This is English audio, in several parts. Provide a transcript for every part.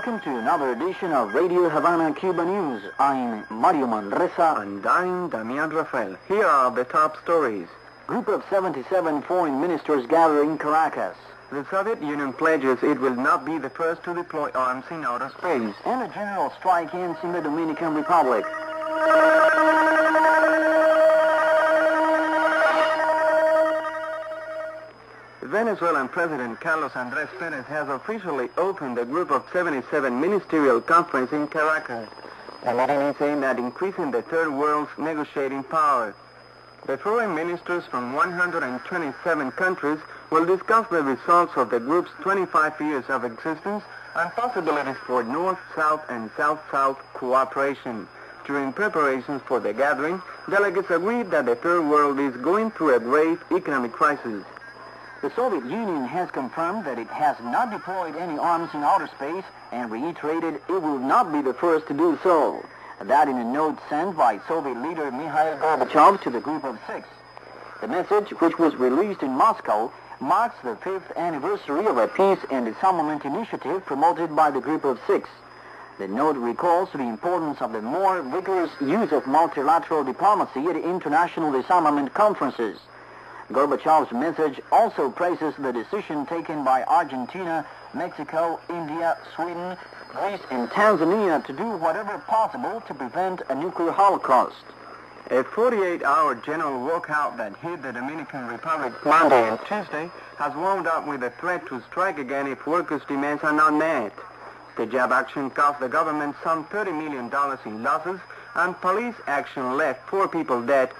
Welcome to another edition of Radio Havana Cuba News. I'm Mario Manresa. And I'm Damian Rafael. Here are the top stories. Group of 77 foreign ministers gather in Caracas. The Soviet Union pledges it will not be the first to deploy arms in outer space. And a general strike ends in the Dominican Republic. Venezuelan President Carlos Andrés Pérez has officially opened the Group of 77 Ministerial Conference in Caracas. Is at increasing the Third World's negotiating power. The foreign ministers from 127 countries will discuss the results of the group's 25 years of existence and possibilities for North-South and South-South cooperation. During preparations for the gathering, delegates agreed that the Third World is going through a grave economic crisis. The Soviet Union has confirmed that it has not deployed any arms in outer space and reiterated it will not be the first to do so. That in a note sent by Soviet leader Mikhail Gorbachev to the Group of Six. The message, which was released in Moscow, marks the fifth anniversary of a peace and disarmament initiative promoted by the Group of Six. The note recalls the importance of the more vigorous use of multilateral diplomacy at international disarmament conferences. Gorbachev's message also praises the decision taken by Argentina, Mexico, India, Sweden, Greece, and Tanzania to do whatever possible to prevent a nuclear holocaust. A 48-hour general walkout that hit the Dominican Republic Monday and Tuesday has wound up with a threat to strike again if workers' demands are not met. The job action cost the government some $30 million in losses, and police action left four people dead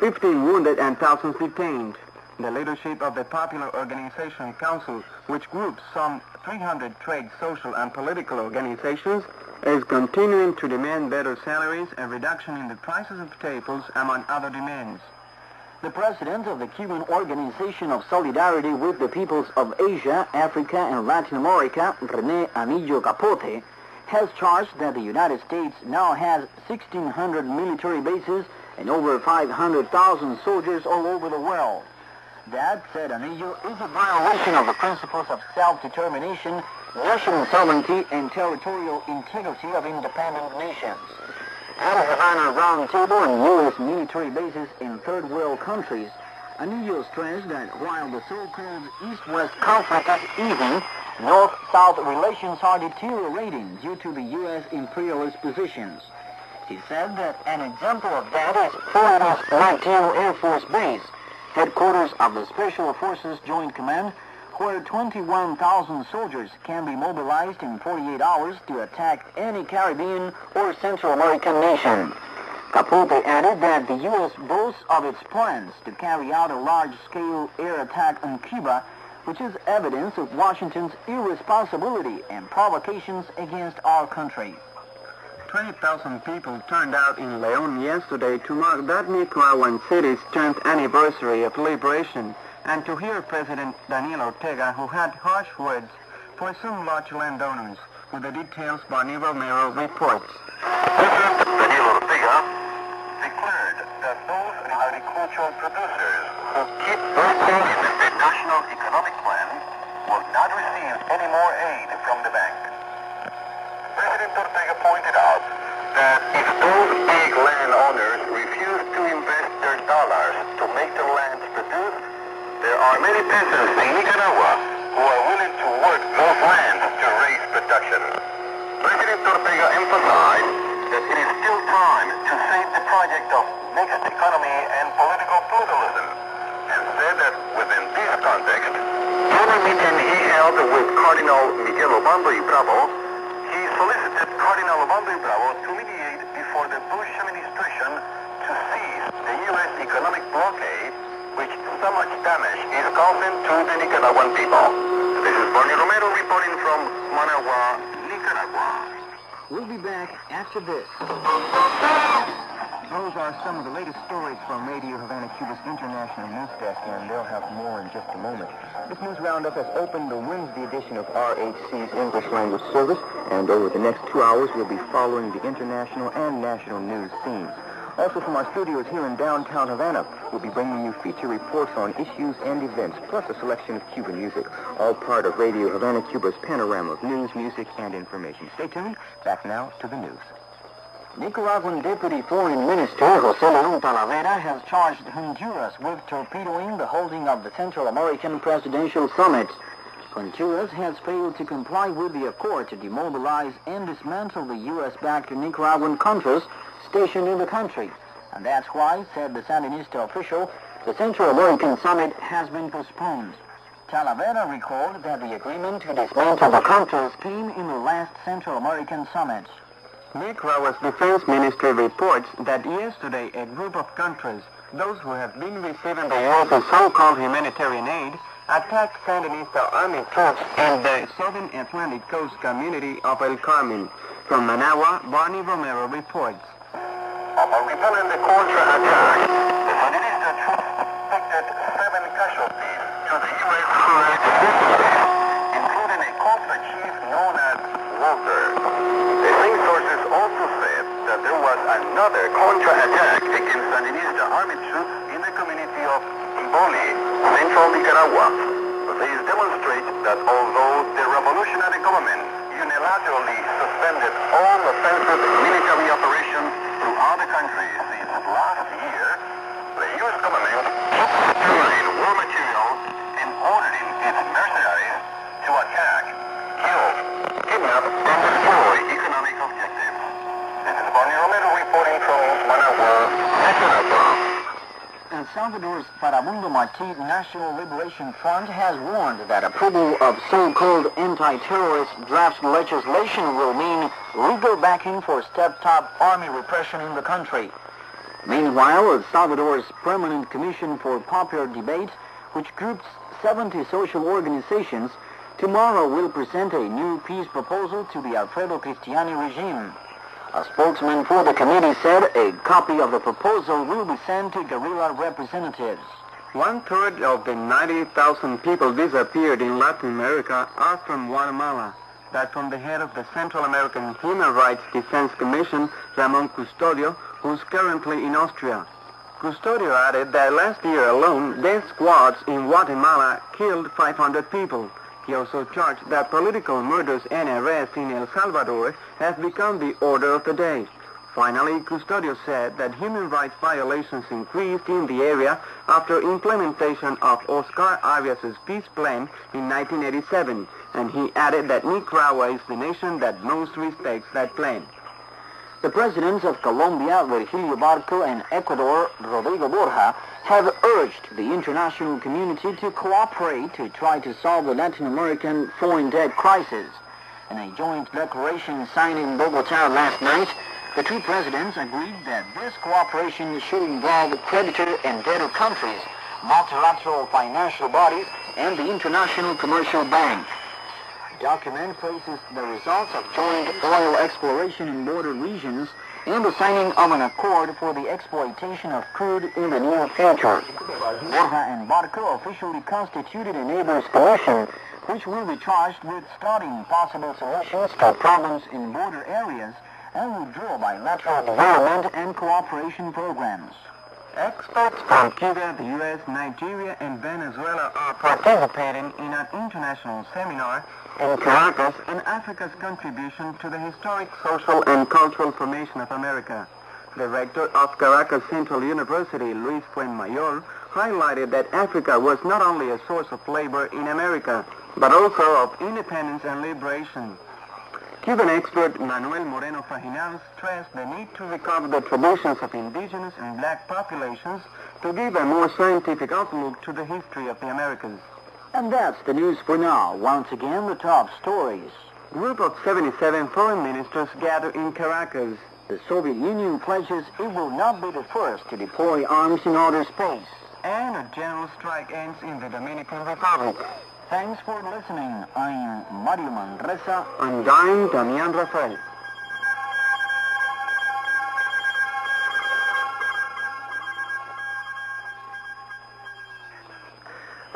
15 wounded and thousands detained. The leadership of the Popular Organization Council, which groups some 300 trade, social, and political organizations, is continuing to demand better salaries, a reduction in the prices of staples, among other demands. The president of the Cuban Organization of Solidarity with the Peoples of Asia, Africa, and Latin America, Rene Anillo Capote, has charged that the United States now has 1,600 military bases and over 500,000 soldiers all over the world. That, said Anillo, is a violation of the principles of self-determination, Russian sovereignty, and territorial integrity of independent nations. At a Havana roundtable and U.S. military bases in third world countries, Anillo stressed that while the so-called East-West conflict is easing, North-South relations are deteriorating due to the U.S. imperialist positions. He said that an example of that is Florida's Manteo Air Force Base, headquarters of the Special Forces Joint Command, where 21,000 soldiers can be mobilized in 48 hours to attack any Caribbean or Central American nation. Capote added that the U.S. boasts of its plans to carry out a large-scale air attack on Cuba, which is evidence of Washington's irresponsibility and provocations against our country. 20,000 people turned out in Leon yesterday to mark that Nicaraguan city's 10th anniversary of liberation and to hear President Daniel Ortega, who had harsh words for some large landowners. With the details, Barney Romero reports. Daniel Ortega declared that those agricultural producers who keep in the National Economic Plan will not receive any more aid from the bank. President Ortega pointed out that if those big landowners refuse to invest their dollars to make their lands produce, there are many peasants in Nicaragua who are willing to work those lands to raise production. President Ortega emphasized that it is still time to save the project of mixed economy and political pluralism, and said that within this context, in a meeting he held with Cardinal Miguel Obando y Bravo, Cardinal Valde Bravo to mediate before the Bush administration to cease the U.S. economic blockade, which so much damage is causing to the Nicaraguan people. This is Bernie Romero reporting from Managua, Nicaragua. We'll be back after this. Those are some of the latest stories from Radio Havana, Cuba's international news desk, and they'll have more in just a moment. This news roundup has opened the Wednesday edition of RHC's English language service, and over the next two hours, we'll be following the international and national news scenes. Also from our studios here in downtown Havana, we'll be bringing you feature reports on issues and events, plus a selection of Cuban music, all part of Radio Havana, Cuba's panorama of news, music, and information. Stay tuned. Back now to the news. Nicaraguan Deputy Foreign Minister Jose Leon Talavera has charged Honduras with torpedoing the holding of the Central American Presidential Summit. Honduras has failed to comply with the accord to demobilize and dismantle the U.S.-backed Nicaraguan Contras stationed in the country. And that's why, said the Sandinista official, the Central American Summit has been postponed. Talavera recalled that the agreement to dismantle the Contras came in the last Central American Summit. Nicaragua's defense ministry reports that yesterday a group of countries, those who have been receiving the U.S.'s so-called humanitarian aid, attacked Sandinista army troops in the southern Atlantic coast community of El Carmen. From Managua, Barney Romero reports. Repelling the the Sandinista troops inflicted seven casualties to the U.S. forces, including a Contra chief known as Walter. The same sources also said that there was another contra-attack against Sandinista army troops in the community of Iboli, central Nicaragua. These demonstrate that although the revolutionary government unilaterally suspended all offensive military operations throughout the country since last year, the U.S. government keeps securing war materials and ordering its mercenaries to attack, kill, kidnap, and destroy economic objectives. This is Barney Romero reporting from Managua, Nicaragua. El Salvador's Farabundo Marti National Liberation Front has warned that approval of so-called anti-terrorist draft legislation will mean legal backing for stepped-up army repression in the country. Meanwhile, El Salvador's Permanent Commission for Popular Debate, which groups 70 social organizations, tomorrow will present a new peace proposal to the Alfredo Cristiani regime. A spokesman for the committee said a copy of the proposal will be sent to guerrilla representatives. One-third of the 90,000 people disappeared in Latin America are from Guatemala. That from the head of the Central American Human Rights Defense Commission, Ramon Custodio, who's currently in Austria. Custodio added that last year alone, death squads in Guatemala killed 500 people. He also charged that political murders and arrests in El Salvador have become the order of the day. Finally, Custodio said that human rights violations increased in the area after implementation of Oscar Arias' peace plan in 1987, and he added that Nicaragua is the nation that most respects that plan. The presidents of Colombia, Virgilio Barco, and Ecuador, Rodrigo Borja, have urged the international community to cooperate to try to solve the Latin American foreign debt crisis. In a joint declaration signed in Bogota last night, the two presidents agreed that this cooperation should involve creditor and debtor countries, multilateral financial bodies, and the International Commercial Bank. Document places the results of joint oil exploration in border regions and the signing of an accord for the exploitation of crude in the near future. Borja and Barco officially constituted a neighbors commission which will be charged with studying possible solutions to problems in border areas and will draw bilateral development and cooperation programs. Experts from Cuba, the U.S., Nigeria, and Venezuela are participating in an international seminar in Caracas on Africa's contribution to the historic social and cultural formation of America. The rector of Caracas Central University, Luis Fuenmayor, highlighted that Africa was not only a source of labor in America, but also of independence and liberation. Cuban expert Manuel Moreno Fraginal stressed the need to recover the traditions of indigenous and black populations to give a more scientific outlook to the history of the Americas. And that's the news for now. Once again, the top stories. Group of 77 foreign ministers gather in Caracas. The Soviet Union pledges it will not be the first to deploy arms in outer space. and a general strike ends in the Dominican Republic. Thanks for listening. I'm Mario Manresa. And I'm Damian Rafael.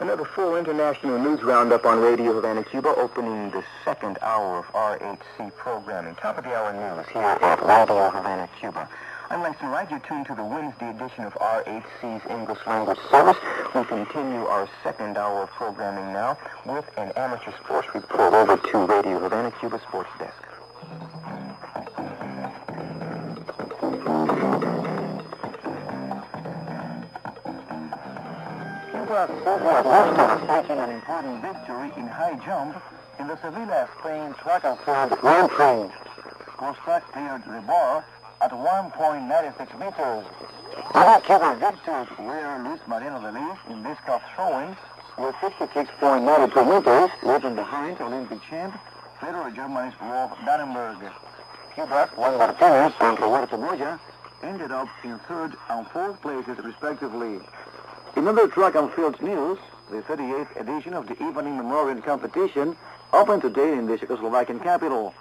Another full international news roundup on Radio Havana, Cuba, opening the second hour of RHC programming. Top of the hour news here at Radio Havana, Cuba. I'm Langston Wright. You're tuned to the Wednesday edition of RHC's English language service. We continue our second hour of programming now with an amateur sports report over to Radio Havana, Cuba Sports Desk. Cuba has taken an important victory in high jump in the Sevilla, Spain track and field Grand Prix. Costa cleared the bar at 1.96 meters. Other Cuba victors were Luis Mariano de Lis in discus throwing with 56.92 meters, leaving behind Olympic champ Federal Germany's Rolf Danneberg. Cuba, Juan Martinez and Roberto Moya ended up in third and fourth places respectively. In other track and field news, the 38th edition of the evening memorial competition opened today in the Czechoslovakian capital.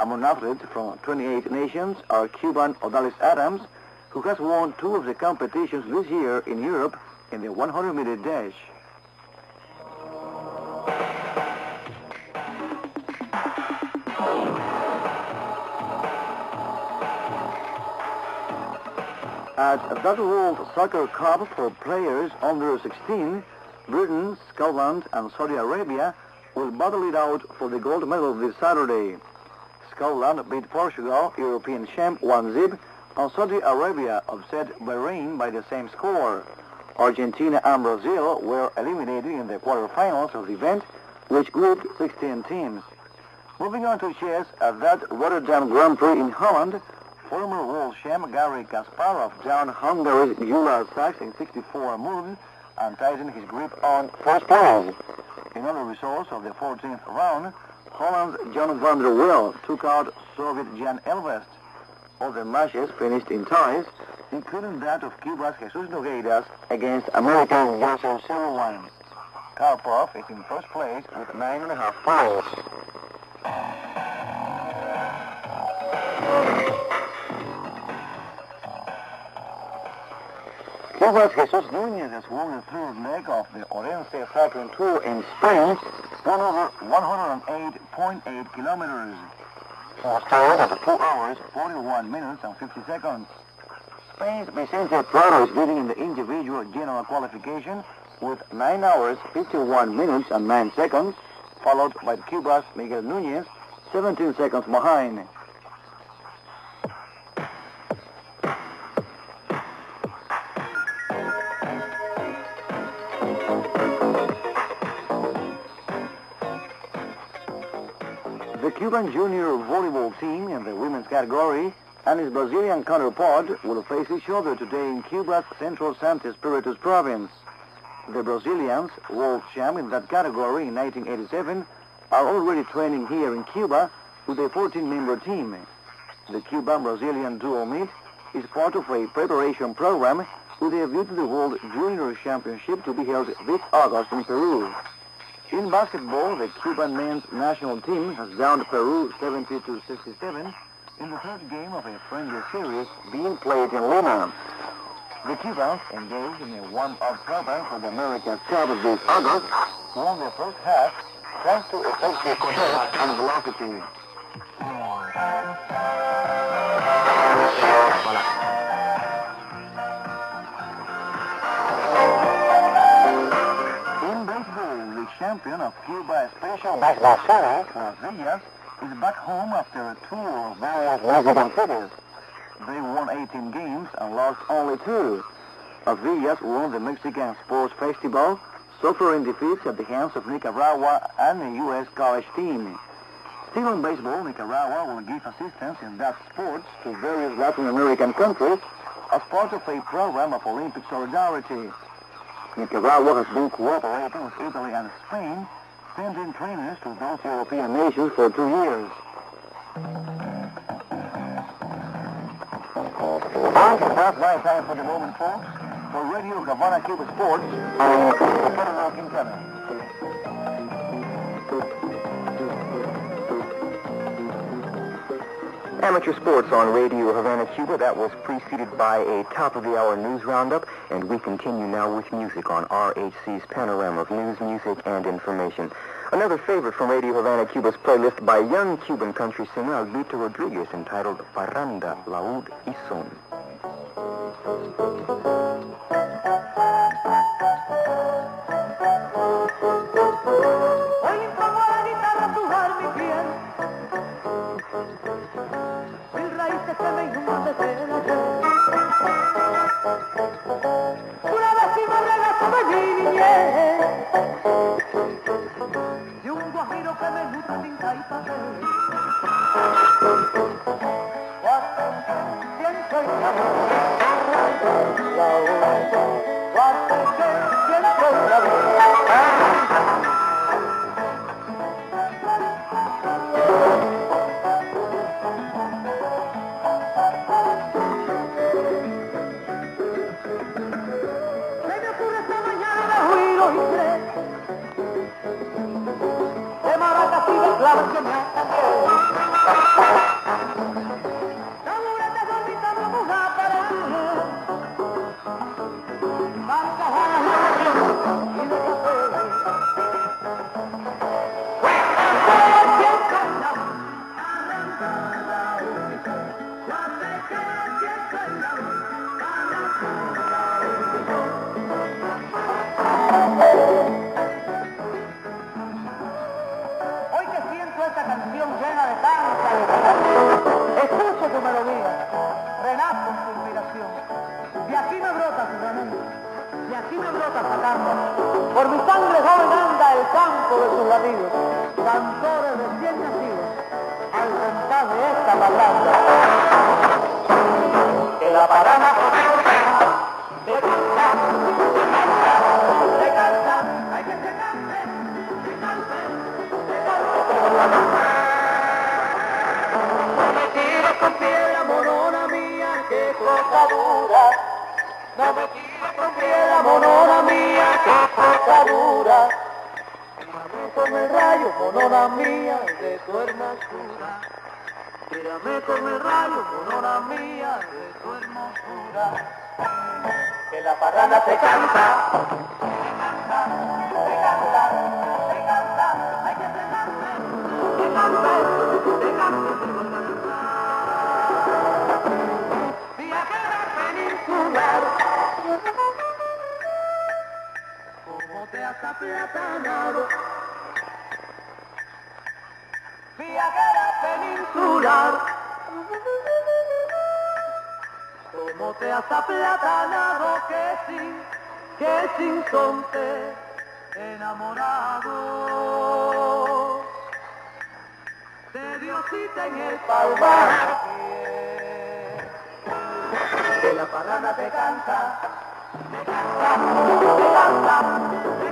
Among athletes from 28 nations are Cuban Odalys Adams, who has won two of the competitions this year in Europe in the 100-meter dash. At World Soccer Cup for players under 16, Britain, Scotland, and Saudi Arabia will battle it out for the gold medal this Saturday. Scotland beat Portugal, European champ 1-zip, and Saudi Arabia upset Bahrain by the same score. Argentina and Brazil were eliminated in the quarterfinals of the event, which grouped 16 teams. Moving on to chess, at that Rotterdam Grand Prix in Holland, former world champ Gary Kasparov down Hungary's Gyula Sax in 64 moves and tightened his grip on first place. In other results of the 14th round, Holland's John van der Wiel took out Soviet Jan Ehlvest. All the matches finished in ties, including that of Cuba's Jesus Nogueiras against American Yasser Seirawan. Karpov is in first place with nine and a half points. Cuba's Jesus Nunez has won the third leg of the Orense Cycling Tour in Spain, one over 108.8 kilometers. Was tired after 2 hours, 41 minutes and 50 seconds. Spain's Vicente Prado is leading in the individual general qualification with 9 hours, 51 minutes and 9 seconds, followed by Cuba's Miguel Nunez, 17 seconds behind. Cuban junior volleyball team in the women's category and his Brazilian counterpart will face each other today in Cuba's Central Sancti Spiritus province. The Brazilians, world champ in that category in 1987, are already training here in Cuba with a 14-member team. The Cuban-Brazilian dual meet is part of a preparation program with a view to the World Junior Championship to be held this August in Peru. In basketball, the Cuban men's national team has downed Peru 70 to 67 in the third game of a friendly series being played in Lima. The Cubans, engaged in a warm-up program for the America's Cup this August, won the first half thanks to effective pace and velocity. Champion of Cuba Special Baseball Series, Las Villas, is back home after a tour of various Mexican cities. They won 18 games and lost only two. Las Villas won the Mexican Sports Festival, suffering defeats at the hands of Nicaragua and the U.S. college team. Still in baseball, Nicaragua will give assistance in that sport to various Latin American countries as part of a program of Olympic solidarity. Nicaragua has been cooperating with Italy and Spain, sending trainers to those European nations for two years. And that's my time for the moment, folks. for Radio Havana Cuba Sports, I'm Kevin Kevin. Amateur sports on Radio Havana, Cuba. That was preceded by a top-of-the-hour news roundup, and we continue now with music on RHC's panorama of news, music, and information. Another favorite from Radio Havana, Cuba's playlist by young Cuban country singer Alberto Rodriguez entitled Parranda, Laúd y Son. What a day. Por mi sangre joven anda el campo de sus latidos, cantores recién nacidos, al cantar de esta parlanda. Que la parana de canta, de canta, hay que se cante, se cante, se cante. Me tiro con piedra morona mía, que cosa dura, no me la monona mía, qué dura. con el rayo, monona mía, de tu hermosura. Mírame con el rayo, monona mía, de tu hermosura. Que la parranda te canta. Te canta, te canta, hay que te canta, te canta, te. aplatanado. Viajera peninsular, como te has aplatanado que sin, que sin son te enamorado. De Diosita en el palmar, que la parada te canta, te canta. Te canta.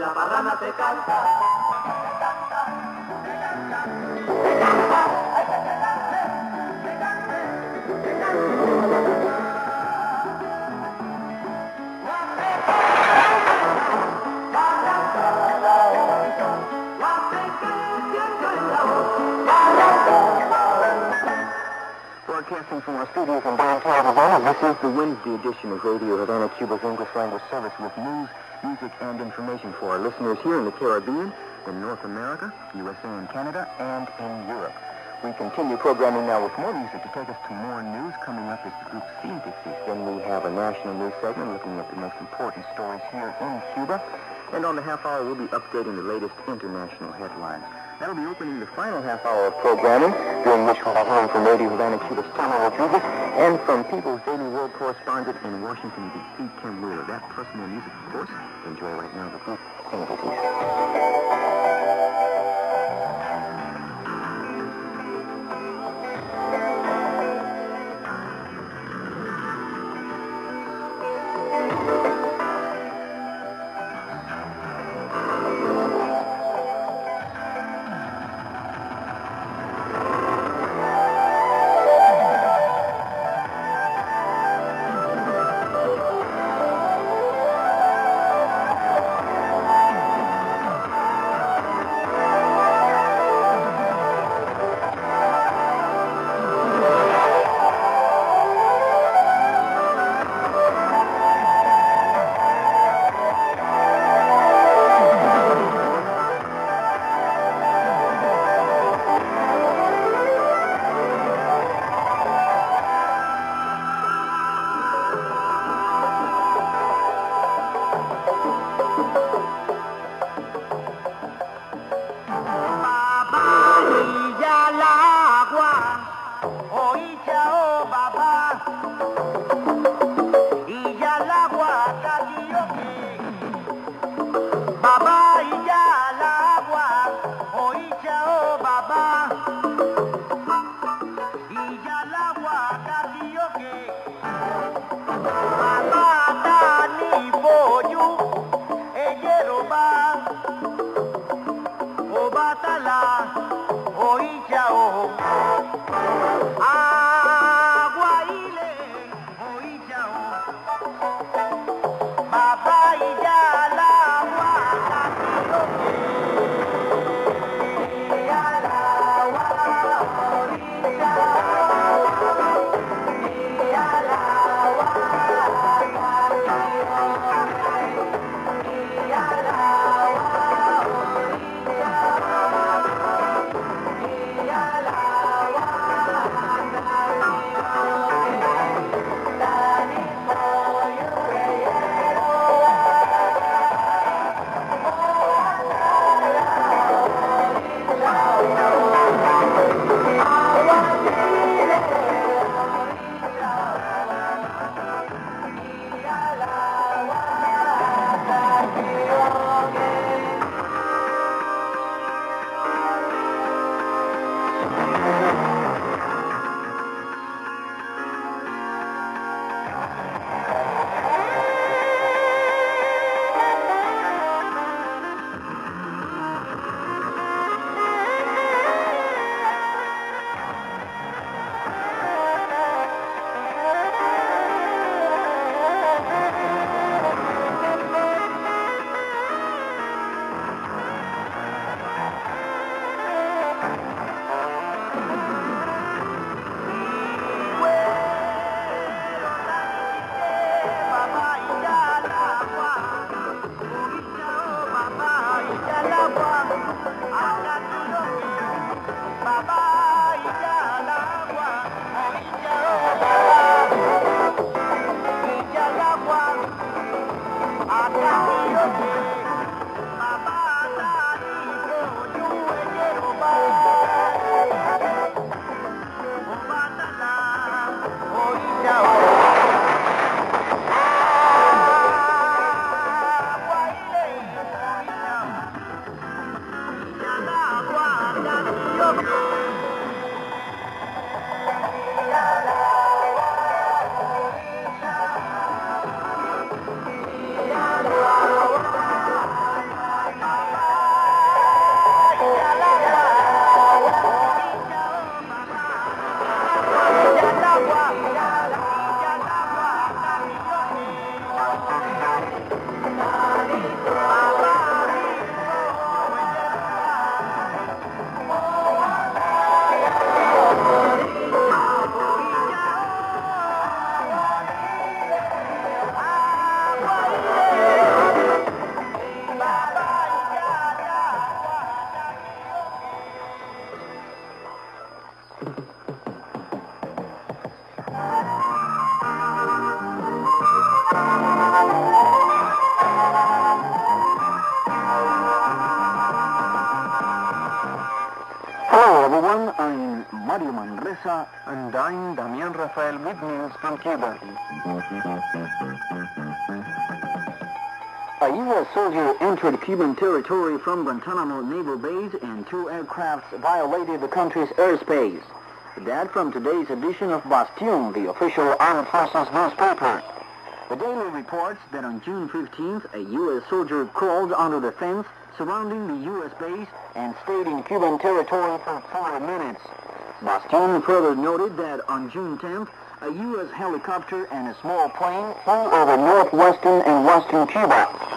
la parrana te canta, te canta, te canta, te canta, Broadcasting from our studios in downtown Havana, this is the Wednesday edition of Radio Havana, Cuba's English language service with news, music, and information for our listeners here in the Caribbean, in North America, USA and Canada, and in Europe. We continue programming now with more music to take us to more news. Coming up is the group Synthesis. Then we have a national news segment looking at the most important stories here in Cuba. And on the half hour, we'll be updating the latest international headlines. That'll be opening the final half hour of programming, during which we'll hearing from Radio Havana Cuba's Tony Rodriguez and from People's Daily World correspondent in Washington, D.C., Kim Wheeler. That plus more music, of course. Enjoy right now the group. From Guantanamo Naval Base and two aircrafts violated the country's airspace. That from today's edition of Bastion, the official armed forces newspaper. The Daily reports that on June 15th, a U.S. soldier crawled under the fence surrounding the U.S. base and stayed in Cuban territory for four minutes. Bastion further noted that on June 10th, a U.S. helicopter and a small plane flew over northwestern and western Cuba.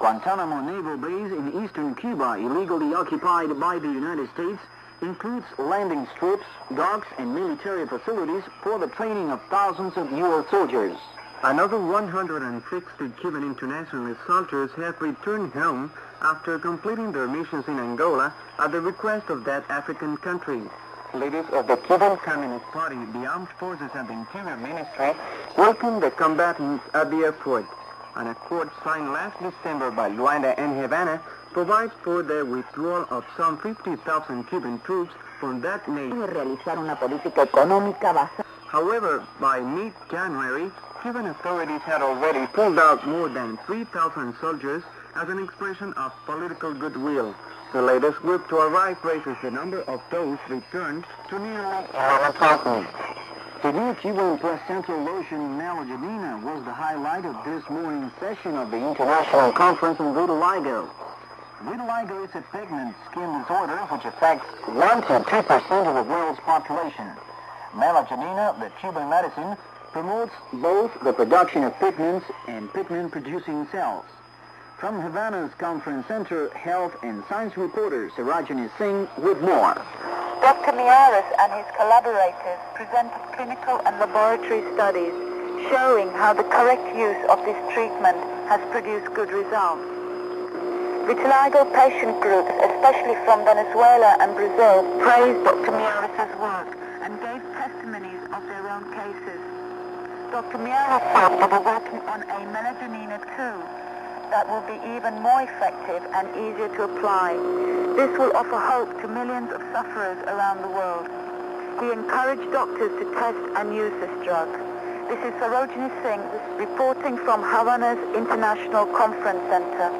Guantanamo Naval Base in eastern Cuba, illegally occupied by the United States, includes landing strips, docks, and military facilities for the training of thousands of U.S. soldiers. Another 160 Cuban international soldiers have returned home after completing their missions in Angola at the request of that African country. Leaders of the Cuban Communist Party, the armed forces, and the Interior Ministry welcomed the combatants at the airport. An accord signed last December by Luanda and Havana provides for the withdrawal of some 50,000 Cuban troops from that nation. realizar una política económica basada However, by mid-January, Cuban authorities had already pulled out more than 3,000 soldiers as an expression of political goodwill. The latest group to arrive raises the number of those returned to nearly 11,000. The new Cuban Center lotion Melagenina was the highlight of this morning's session of the International Conference in Vitiligo. Vitiligo is a pigment skin disorder which affects 1 to 2 percent of the world's population. Melagenina, the Cuban medicine, promotes both the production of pigments and pigment-producing cells. From Havana's conference center, health and science reporter Sarojini Singh with more. Dr. Miyares and his collaborators presented clinical and laboratory studies showing how the correct use of this treatment has produced good results. Vitiligo patient groups, especially from Venezuela and Brazil, praised Dr. Miyares' work and gave testimonies of their own cases. Dr. Miyares said they were working on a melagenina too that will be even more effective and easier to apply. This will offer hope to millions of sufferers around the world. We encourage doctors to test and use this drug. This is Sarojini Singh reporting from Havana's International Conference Center.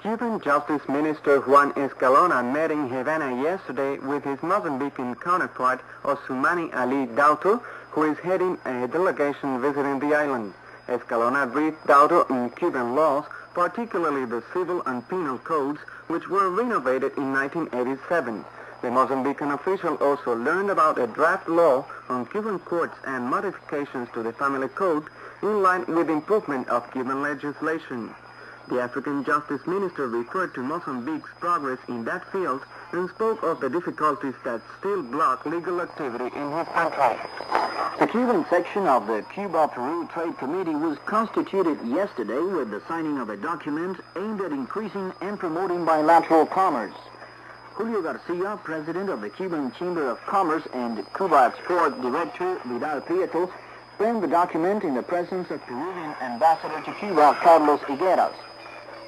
Cuban Justice Minister Juan Escalona met in Havana yesterday with his Mozambican counterpart Osumani Ali Dauto, who is heading a delegation visiting the island. Escalona briefed Dauto on Cuban laws, particularly the civil and penal codes, which were renovated in 1987. The Mozambican official also learned about a draft law on Cuban courts and modifications to the family code in line with improvement of Cuban legislation. The African Justice Minister referred to Mozambique's progress in that field and spoke of the difficulties that still block legal activity in his country. The Cuban section of the Cuba-Peru Trade Committee was constituted yesterday with the signing of a document aimed at increasing and promoting bilateral commerce. Julio Garcia, president of the Cuban Chamber of Commerce and Cuba Export Director Vidal Prieto, framed the document in the presence of Peruvian ambassador to Cuba, Carlos Higueras.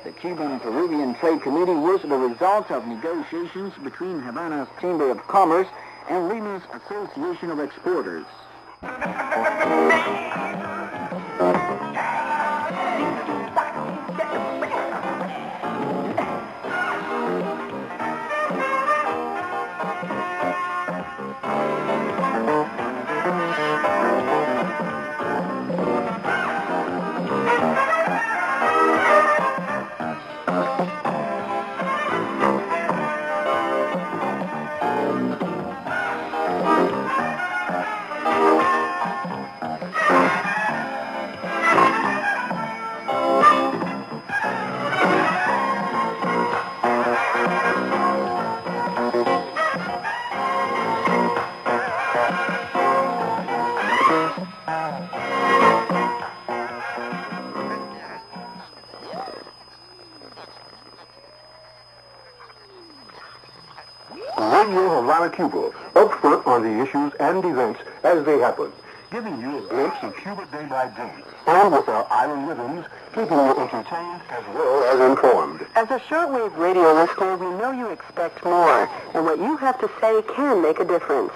The Cuban-Peruvian Trade Committee was the result of negotiations between Havana's Chamber of Commerce and Lima's Association of Exporters. Cuba, upfront on the issues and events as they happen, giving you a glimpse of Cuba day by day, and with our island rhythms, keeping you entertained as well as informed. As a shortwave radio listener, we know you expect more, and what you have to say can make a difference.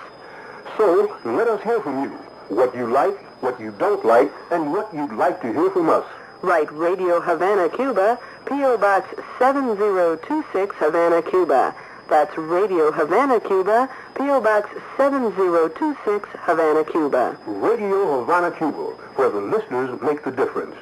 So let us hear from you. What you like, what you don't like, and what you'd like to hear from us. Write Radio Havana, Cuba, P.O. Box 7026, Havana, Cuba. That's Radio Havana, Cuba, P.O. Box 7026, Havana, Cuba. Radio Havana, Cuba, where the listeners make the difference.